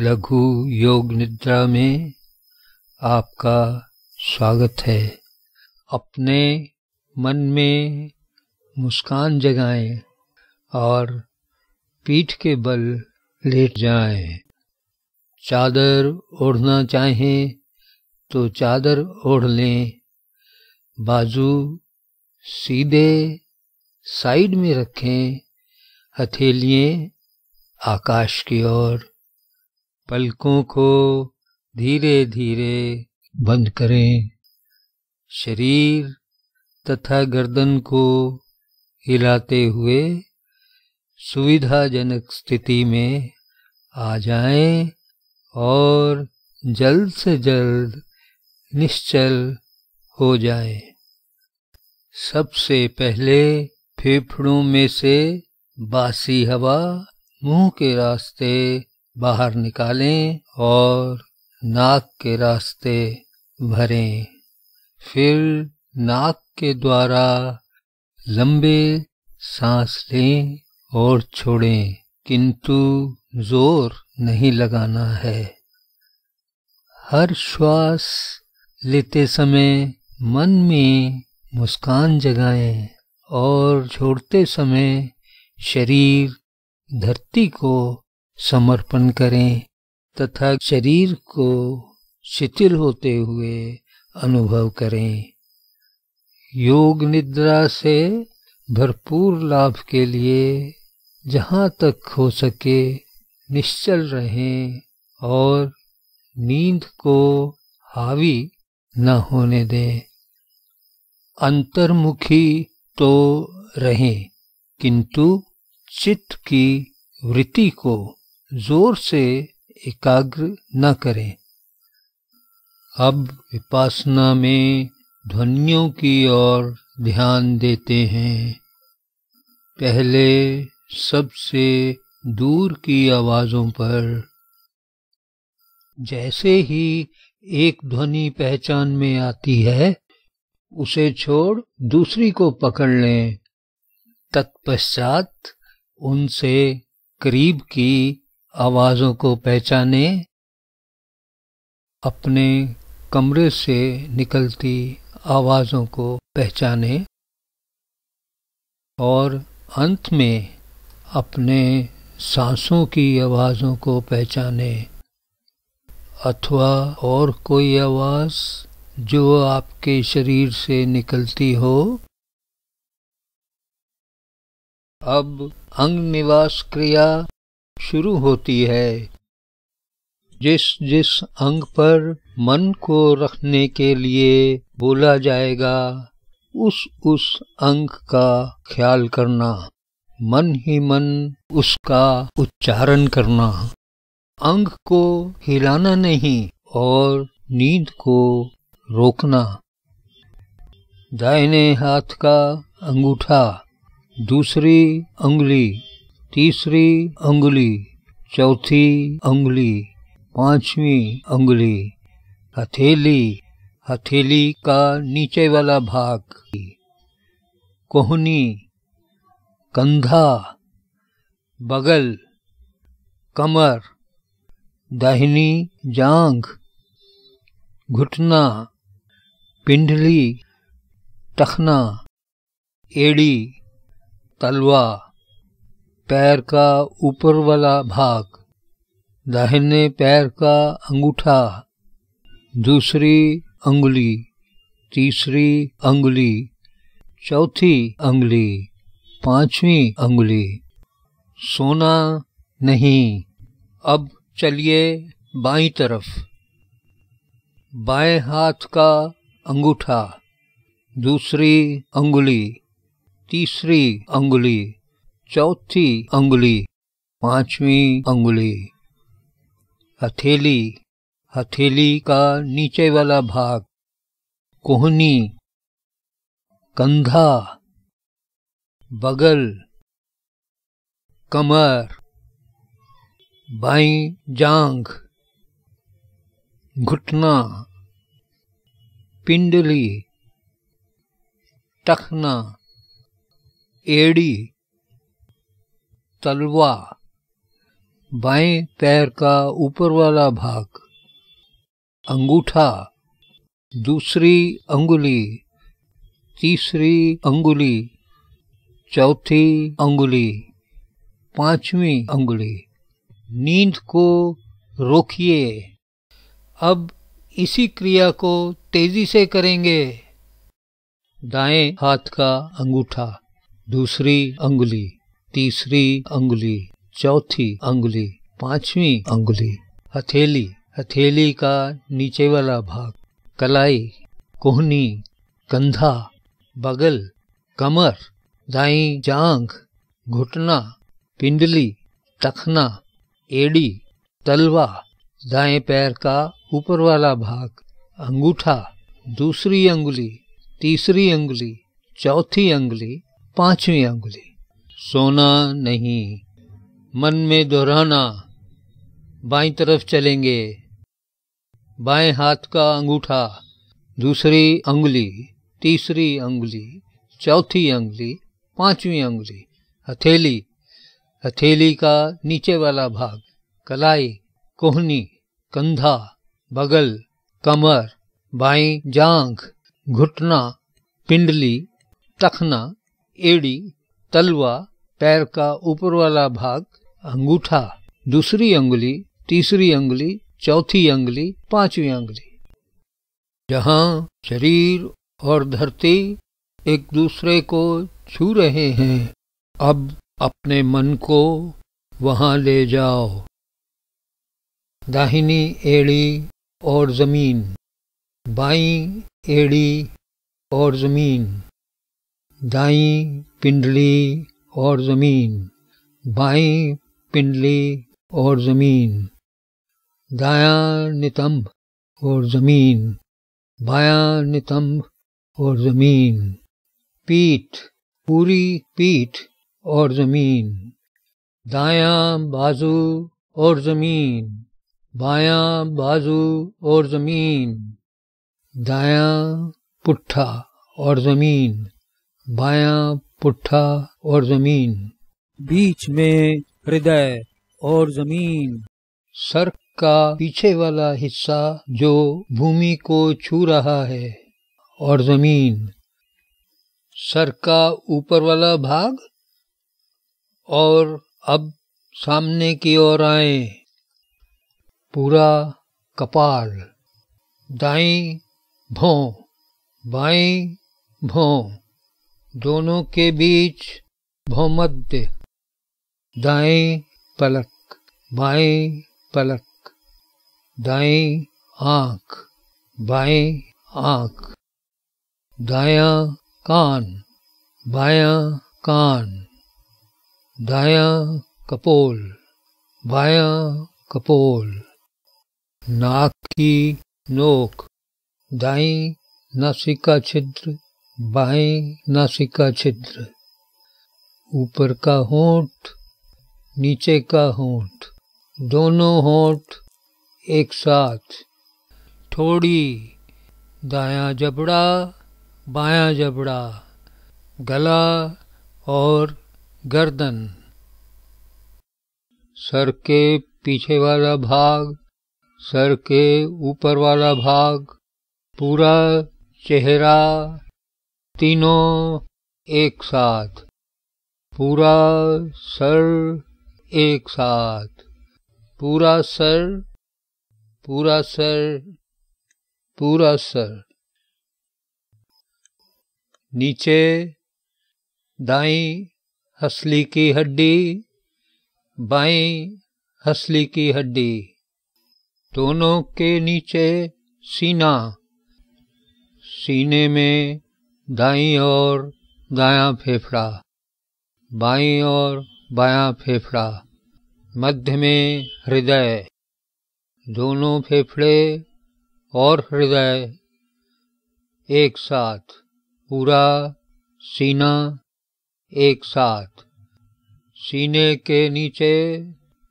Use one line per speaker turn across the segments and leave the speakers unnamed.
लघु योग निद्रा में आपका स्वागत है। अपने मन में मुस्कान जगाएँ और पीठ के बल लेट जाएँ। चादर ओढ़ना चाहें तो चादर ओढ़ लें। बाजू सीधे साइड में रखें। हथेलियाँ आकाश की ओर पलकों को धीरे धीरे बंद करें शरीर तथा गर्दन को हिलाते हुए सुविधाजनक स्थिति में आ जाएँ और जल्द से जल्द निश्चल हो जाएँ। सबसे पहले फेफड़ों में से बासी हवा मुँह के रास्ते बाहर निकालें और नाक के रास्ते भरें। फिर नाक के द्वारा लंबे सांस लें और छोड़ें, किंतु ज़ोर नहीं लगाना है। हर श्वास लेते समय मन में मुस्कान जगाएँ और छोड़ते समय शरीर धरती को समर्पण करें तथा शरीर को शिथिल होते हुए अनुभव करें। योग निद्रा से भरपूर लाभ के लिए जहाँ तक हो सके निश्चल रहें और नींद को हावी न होने दें। अंतर्मुखी तो रहें, किंतु चित्त की वृत्ति को ज़ोर से एकाग्र न करें। अब विपासना में ध्वनियों की ओर ध्यान देते हैं। पहले सबसे दूर की आवाजों पर। जैसे ही एक ध्वनि पहचान में आती है, उसे छोड़ दूसरी को पकड़ लें। तत्पश्चात उनसे करीब की आवाजों को पहचाने, अपने कमरे से निकलती आवाजों को पहचाने और अंत में अपने सांसों की आवाजों को पहचाने। अथवा और कोई आवाज़ जो आपके शरीर से निकलती हो। अब अंग निवास क्रिया शुरू होती है। जिस जिस अंग पर मन को रखने के लिए बोला जाएगा, उस उस अंग का ख्याल करना, मन ही मन उसका उच्चारण करना। अंग को हिलाना नहीं और नींद को रोकना। दाहिने हाथ का अंगूठा, दूसरी उंगली तीसरी उंगली चौथी उंगली पांचवी उंगली हथेली हथेली का नीचे वाला भाग, कोहनी, कंधा, बगल, कमर, दाहिनी जांग घुटना, पिंडली टखना एड़ी तलवा पैर का ऊपर वाला भाग, दाहिने पैर का अंगूठा, दूसरी अंगुली, तीसरी अंगुली, चौथी अंगुली, पांचवी अंगुली। सोना नहीं। अब चलिए बाई तरफ़। बाएँ हाथ का अंगूठा, दूसरी अंगुली, तीसरी अंगुली। चौथी अंगुली, पांचवी अंगुली। हथेली हथेली का नीचे वाला भाग। कोहनी, कंधा। बगल, कमर। बाई जांग घुटना, पिंडली। टखना, एड़ी। तलवा, बाएँ पैर का ऊपर वाला भाग, अंगूठा, दूसरी अंगुली, तीसरी अंगुली, चौथी अंगुली, पांचवी अंगुली। नींद को रोकिए। अब इसी क्रिया को तेज़ी से करेंगे। दाएँ हाथ का अंगूठा, दूसरी अंगुली। तीसरी अंगुली, चौथी अंगुली, पांचवी अंगुली, हथेली हथेली का नीचे वाला भाग, कलाई, कोहनी, कंधा, बगल, कमर, दाई जांग घुटना, पिंडली, तखना, एड़ी, तलवा, दाएँ पैर का ऊपर वाला भाग, अंगूठा, दूसरी अंगुली, तीसरी अंगुली, चौथी अंगुली, पांचवी अंगुली। सोना नहीं। मन में दोहराना। बाई तरफ़ चलेंगे। बाएँ हाथ का अंगूठा। दूसरी अंगुली। तीसरी अंगुली। चौथी अंगुली। पांचवी अंगुली। हथेली। हथेली का नीचे वाला भाग। कलाई। कोहनी। कंधा। बगल। कमर। बाई जांघ। घुटना। पिंडली। टखना एड़ी। तलवा। पैर का ऊपर वाला भाग अंगूठा, दूसरी अंगुली, तीसरी अंगुली, चौथी अंगुली, पांचवी अंगुली। जहाँ शरीर और धरती एक दूसरे को छू रहे हैं, अब अपने मन को वहाँ ले जाओ। दाहिनी एड़ी और ज़मीन, बाई एड़ी और ज़मीन, दाई पिंडली और ज़मीन, बाई पिंडली और ज़मीन, दाया नितंब और ज़मीन, बाया नितंब और ज़मीन, पीठ, पूरी पीठ और ज़मीन, दाया बाजू और ज़मीन, बाया बाजू और ज़मीन, दाया पुट्ठा और ज़मीन, बाया पुट्ठा और ज़मीन।
बीच में हृदय और ज़मीन।
सर का पीछे वाला हिस्सा जो भूमि को छू रहा है और ज़मीन। सर का ऊपर वाला भाग और अब सामने की ओर आए। पूरा कपाल। दाई भों बाई भों। दोनों के बीच भौमध्य दाएँ पलक, बाएँ पलक, दाएँ आँख, बाएँ आँख, दाया कान, बाया कान, दाया कपोल, बाया कपोल, नाक की नोक दाई नासिका छिद्र बाएँ नासिका छिद्र, ऊपर का होंठ, नीचे का होंठ, दोनों होंठ एक साथ। थोड़ी दाया जबड़ा, बाया जबड़ा, गला और गर्दन। सर के पीछे वाला भाग, सर के ऊपर वाला भाग, पूरा चेहरा तीनों एक साथ। पूरा सर एक साथ। पूरा सर पूरा सर पूरा सर। नीचे दाई हसली की हड्डी, बाई हसली की हड्डी। दोनों के नीचे सीना। सीने में दाई और दाया फेफड़ा, बाई और बाया फेफड़ा, मध्य में हृदय। दोनों फेफड़े और हृदय एक साथ, पूरा सीना एक साथ। सीने के नीचे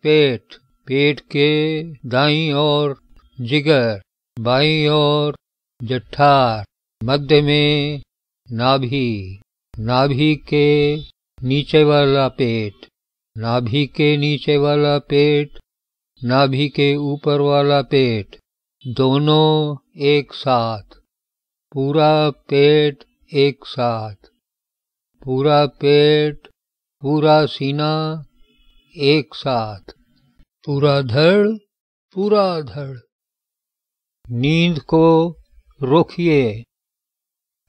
पेट पेट के दाई और जिगर, बाई और जठार, मध्य में नाभि नाभि के नीचे वाला पेट, नाभि के नीचे वाला पेट, नाभि के ऊपर वाला पेट, दोनों एक साथ, पूरा पेट एक साथ, पूरा पेट, पूरा सीना एक साथ, पूरा धड़ पूरा धड़। नींद को रोकिए।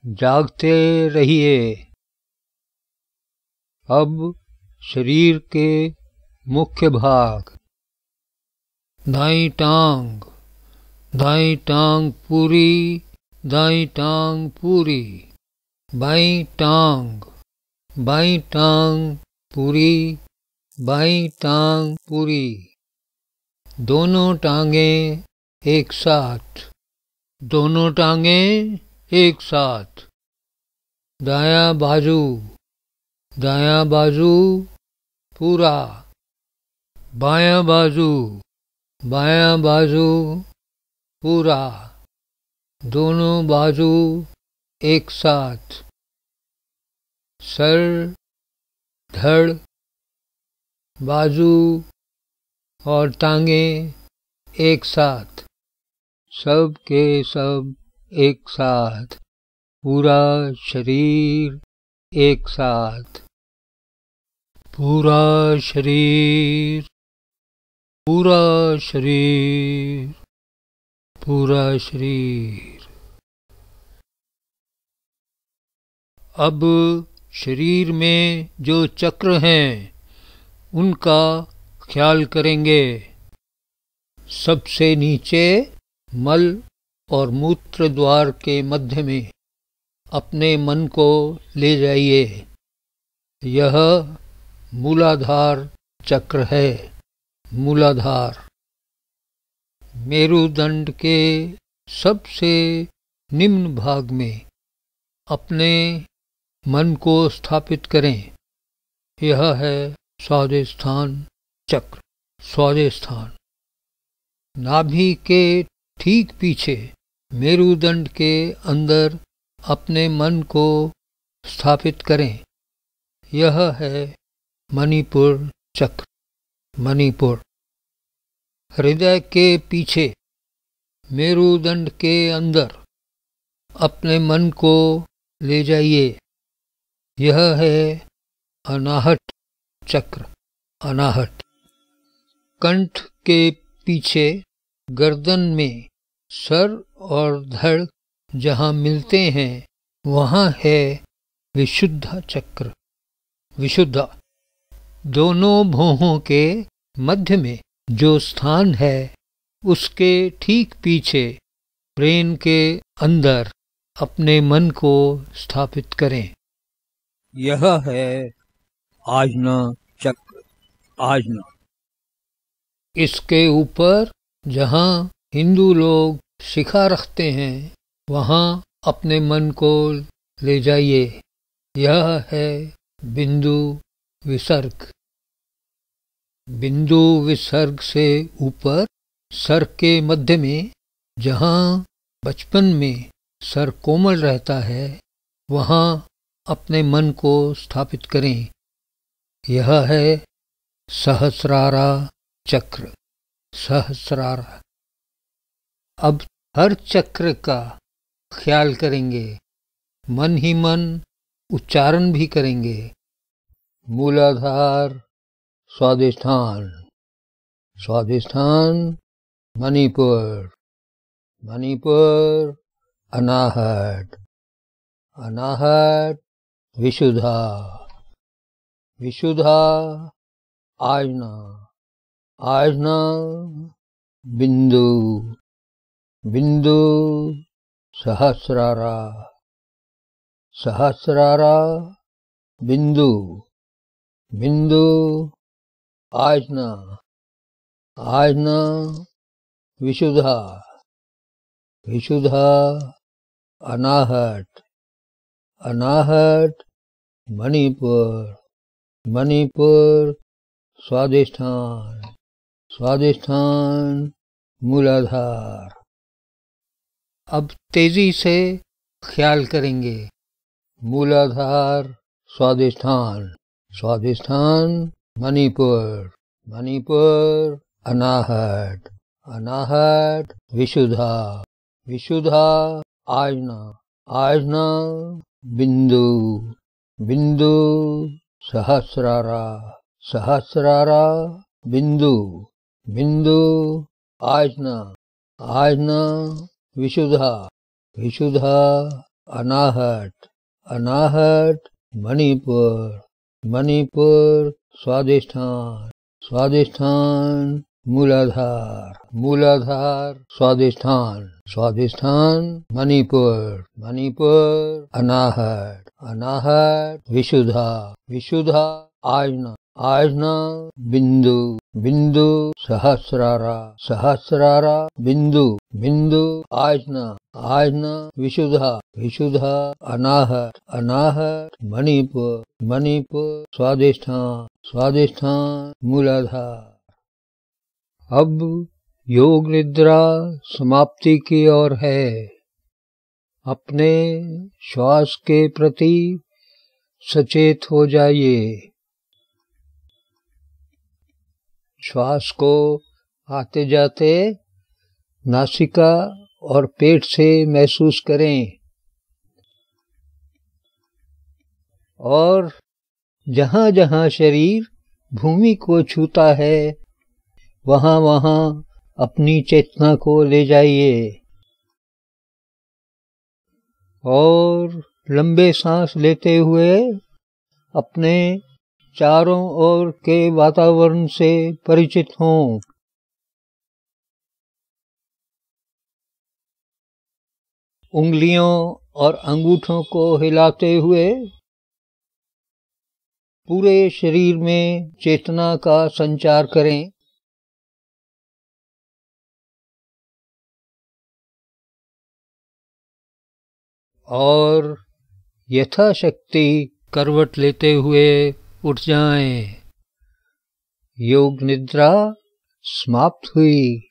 जागते रहिए। अब शरीर के मुख्य भाग। दाई टांग दाई टांग पूरी, दाई टांग पूरी। बाई टांग बाई टांग पूरी, बाई टांग पूरी। दोनों टांगे एक साथ। दोनों टांगे एक साथ। दाया बाजू। दाया बाजू पूरा। बाया बाजू। बाया बाजू पूरा। दोनों बाजू एक साथ। सर, धड़, बाजू और टांगे एक साथ। सब के सब एक साथ, पूरा शरीर एक साथ। पूरा शरीर पूरा शरीर पूरा शरीर। अब शरीर में जो चक्र हैं, उनका ख्याल करेंगे। सबसे नीचे मल और मूत्र द्वार के मध्य में अपने मन को ले जाइए। यह मूलाधार चक्र है। मूलाधार। मेरुदंड के सबसे निम्न भाग में अपने मन को स्थापित करें। यह है स्वादिष्ठान चक्र। स्वादिष्ठान। नाभि के ठीक पीछे मेरुदंड के अंदर अपने मन को स्थापित करें। यह है मणिपुर चक्र। मणिपुर। हृदय के पीछे मेरुदंड के अंदर अपने मन को ले जाइए। यह है अनाहट चक्र। अनाहट कंठ के पीछे गर्दन में सर और धड़ जहाँ मिलते हैं वहाँ है विशुद्ध चक्र। विशुद्ध। दोनों भोहों के मध्य में जो स्थान है उसके ठीक पीछे ब्रेन के अंदर अपने मन को स्थापित करें।
यह है आजना चक्र। आजना
इसके ऊपर जहाँ हिंदू लोग शिखा रखते हैं, वहाँ अपने मन को ले जाइए। यह है बिंदु विसर्ग। बिंदु विसर्ग से ऊपर सर के मध्य में, जहाँ बचपन में सर कोमल रहता है, वहाँ अपने मन को स्थापित करें। यह है सहस्रारा चक्र। सहस्रार। अब हर चक्र का ख्याल करेंगे। मन ही मन उच्चारण भी करेंगे। मूलाधार स्वादिष्ठान स्वादिष्ठान मणिपुर मणिपुर अनाहट अनाहट विशुद्धा विशुद्धा आजना आजना बिंदु। बिंदु सहस्रारा। सहस्रारा बिंदु बिंदु आजना आजना विशुद्धा। विशुद्धा अनाहट अनाहट मणिपुर। मणिपुर स्वादिष्ठान स्वादिष्ठान मूलाधार। अब तेज़ी से ख्याल करेंगे। मूलाधार स्वादिष्ठान स्वादिष्ठान मणिपुर मणिपुर अनाहट अनाहट विशुधा विशुद्धा आजना आजना बिंदु बिंदु सहस्रारा सहस्रारा बिंदु बिंदु आजना आजना विशुद्धा। विशुद्धा अनाहट अनाहट मणिपुर। मणिपुर स्वादिष्ठान स्वादिष्ठान मूलाधार। मूलाधार स्वादिष्ठान स्वादिष्ठान मणिपुर। मणिपुर अनाहट अनाहट विशुद्धा। विशुद्धा आजना आजना बिंदु बिंदु, सहस्रारा सहस्रारा, बिंदु बिंदु आजना आजना विशुद्धा विशुद्धा अनाहट अनाहट मणिपुर मणिपुर स्वादिष्ठान स्वादिष्ठान मूलाधार अब योग निद्रा समाप्ति की ओर है। अपने श्वास के प्रति सचेत हो जाइए। श्वास को आते जाते नासिका और पेट से महसूस करें। और जहाँ जहाँ शरीर भूमि को छूता है वहाँ वहाँ अपनी चेतना को ले जाइए। और लंबे सांस लेते हुए अपने चारों ओर के वातावरण से परिचित हों। उंगलियों और अंगूठों को हिलाते हुए पूरे शरीर में चेतना का संचार करें। और यथाशक्ति करवट लेते हुए उठ जाएँ। योग निद्रा समाप्त हुई